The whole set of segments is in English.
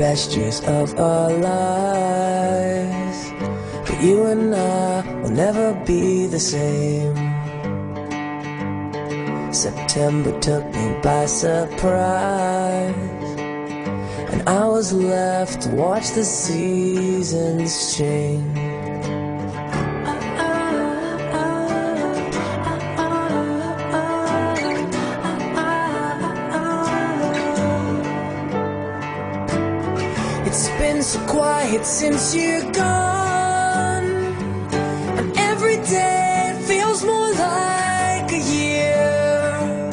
best years of our lives. But you and I will never be the same. September took me by surprise. And I was left to watch the seasons change. It's been so quiet since you're gone. And every day feels more like a year.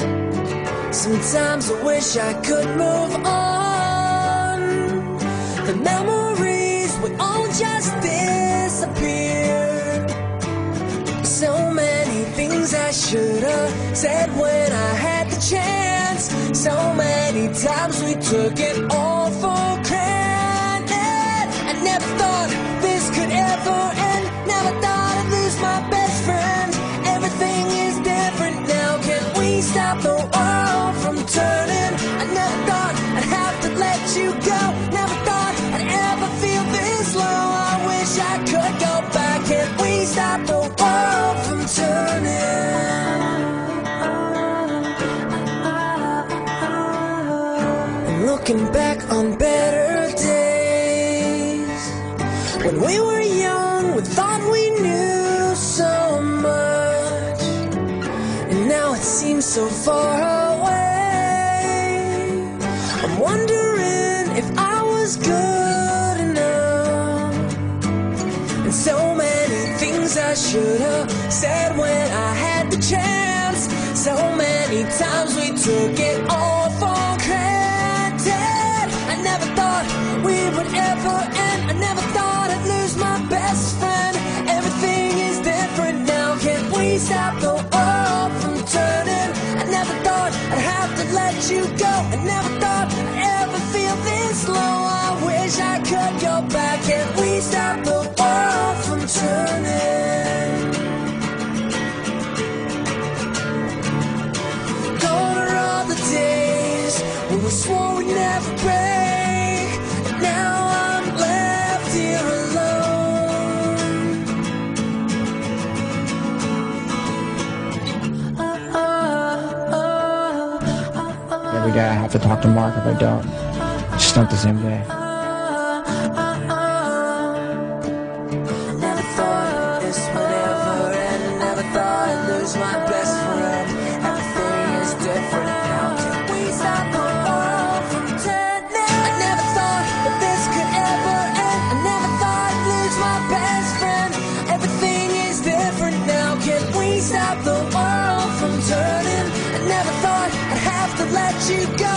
Sometimes I wish I could move on. The memories would all just disappear. So many things I should have said when I had the chance. So many times we took it all you go. Never thought I'd ever feel this low. I wish I could go back. Can we stop the world from turning? Looking back on better days when we were young, we thought we knew so much, and now it seems so far away. I'm wondering if I was good enough, and so many things I should have said when I had the chance. So many times we took it all for granted. I never thought we would ever end. I never thought I'd lose my best friend. Everything is different now. Can't we stop Every day I have to talk to Mark. If I don't, it's just not the same day. Never thought this would ever end. Never thought I'd lose my best you go.